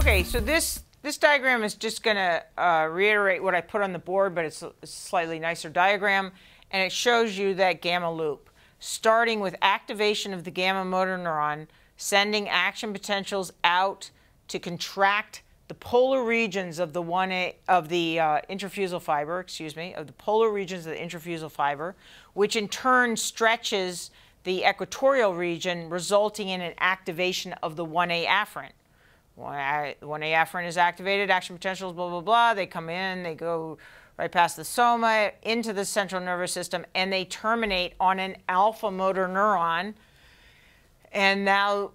Okay, so this this diagram is just going to uh, reiterate what I put on the board, but it's a slightly nicer diagram, and it shows you that gamma loop, starting with activation of the gamma motor neuron, sending action potentials out to contract the polar regions of the one a, of the uh, intrafusal fiber, excuse me, of the polar regions of the intrafusal fiber, which in turn stretches the equatorial region, resulting in an activation of the 1A afferent. When, I, when afferent is activated, action potentials, blah, blah, blah, they come in, they go right past the soma into the central nervous system, and they terminate on an alpha motor neuron. And now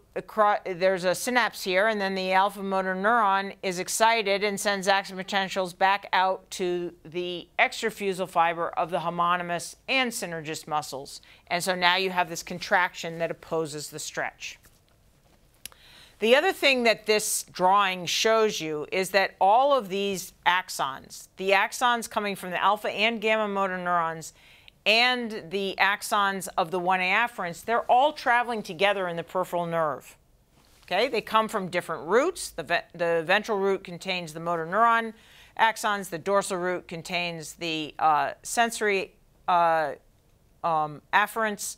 there's a synapse here, and then the alpha motor neuron is excited and sends action potentials back out to the extrafusal fiber of the homonymous and synergist muscles. And so now you have this contraction that opposes the stretch. The other thing that this drawing shows you is that all of these axons, the axons coming from the alpha and gamma motor neurons and the axons of the 1A afferents, they're all traveling together in the peripheral nerve. Okay, they come from different routes. The, ve the ventral root contains the motor neuron axons. The dorsal root contains the uh, sensory uh, um, afferents,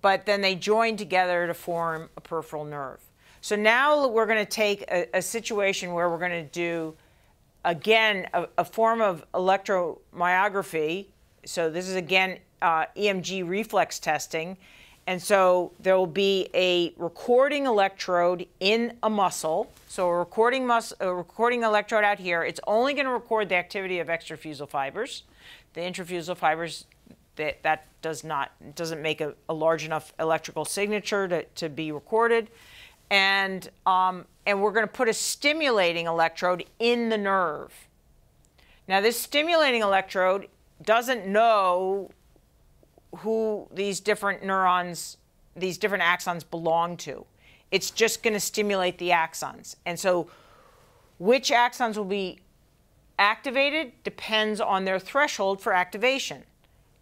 but then they join together to form a peripheral nerve. So now we're going to take a, a, situation where we're going to do, again, a, a, form of electromyography. So this is, again, uh, EMG reflex testing. And so there will be a recording electrode in a muscle. So a recording, mus a recording electrode out here, it's only going to record the activity of extrafusal fibers. The intrafusal fibers, that, that does not, doesn't make a, a large enough electrical signature to, to be recorded and, um, and we're going to put a stimulating electrode in the nerve. Now, this stimulating electrode doesn't know who these different neurons, these different axons belong to. It's just going to stimulate the axons. And so, which axons will be activated depends on their threshold for activation.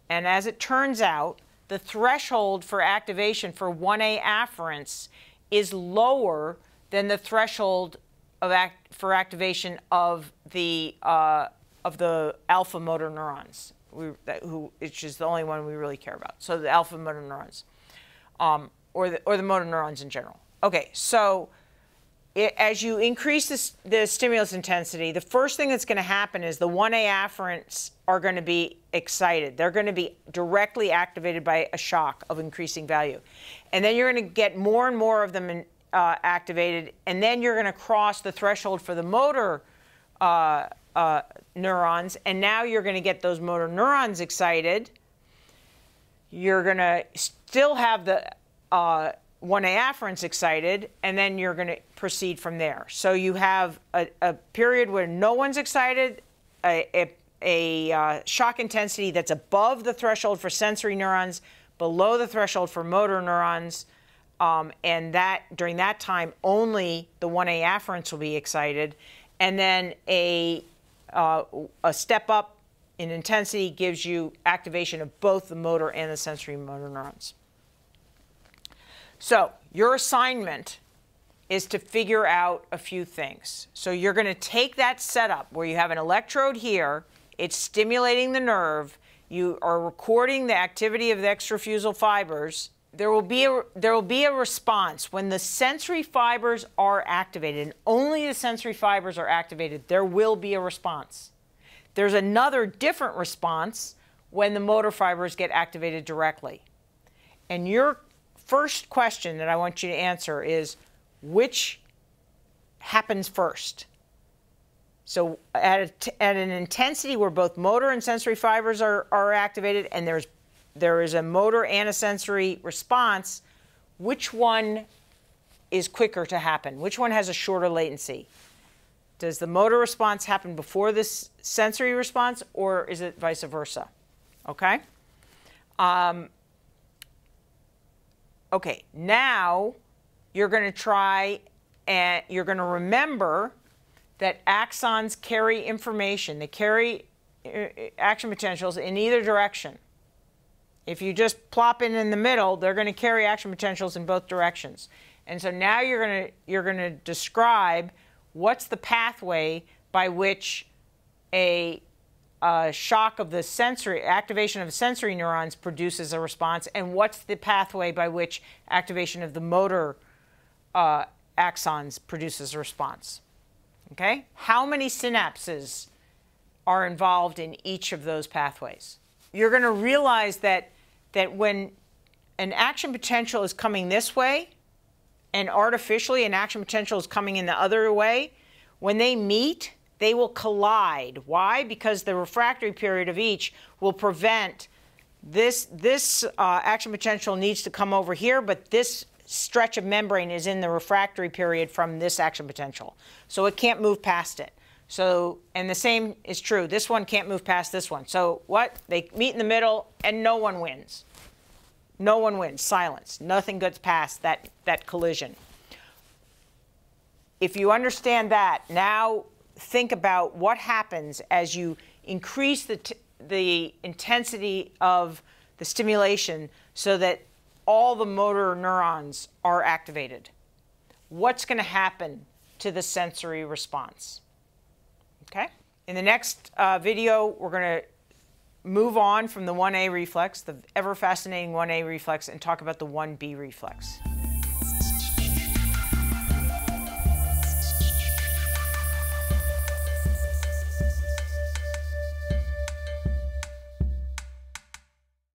And as it turns out, the threshold for activation for 1A afferents is lower than the threshold of act, for activation of the uh, of the alpha motor neurons, we, that, who, which is the only one we really care about. So the alpha motor neurons, um, or the or the motor neurons in general. Okay, so it, as you increase the stimulus intensity, the first thing that's going to happen is the 1A afferents are going to be excited. They're going to be directly activated by a shock of increasing value. And then you're going to get more and more of them in, uh, activated, and then you're going to cross the threshold for the motor uh, uh, neurons, and now you're going to get those motor neurons excited. You're going to still have the 1A afferents excited, and then you're going to proceed from there. So you have a, a period where no one's excited, a, a, a uh, shock intensity that's above the threshold for sensory neurons, below the threshold for motor neurons, um, and that during that time only the 1A afferents will be excited, and then a uh, a step up in intensity gives you activation of both the motor and the sensory motor neurons. So your assignment is to figure out a few things. So you're going to take that setup where you have an electrode here, it's stimulating the nerve, you are recording the activity of the extrafusal fibers. There will be a, there will be a response when the sensory fibers are activated, and only the sensory fibers are activated, there will be a response. There's another different response when the motor fibers get activated directly. And your first question that I want you to answer is which happens first? So at, at an intensity where both motor and sensory fibers are, are activated and there's, there is a motor and a sensory response, which one is quicker to happen? Which one has a shorter latency? Does the motor response happen before this sensory response or is it vice versa? Okay? Um, Okay, now you're going to try and you're going to remember that axons carry information. They carry uh, action potentials in either direction. If you just plop in in the middle, they're going to carry action potentials in both directions. And so now you're going to you're going to describe what's the pathway by which a, a shock of the sensory activation of sensory neurons produces a response, and what's the pathway by which activation of the motor uh, axons produces a response. Okay? How many synapses are involved in each of those pathways? You're going to realize that, that when an action potential is coming this way, and artificially an action potential is coming in the other way, when they meet, they will collide. Why? Because the refractory period of each will prevent this, this uh, action potential needs to come over here, but this stretch of membrane is in the refractory period from this action potential. So it can't move past it. So, and the same is true. This one can't move past this one. So what? They meet in the middle and no one wins. No one wins. Silence. Nothing gets past that, that collision. If you understand that, now think about what happens as you increase the, the intensity of the stimulation so that all the motor neurons are activated. What's going to happen to the sensory response? Okay? In the next uh, video, we're going to move on from the 1A reflex, the ever fascinating 1A reflex, and talk about the 1B reflex.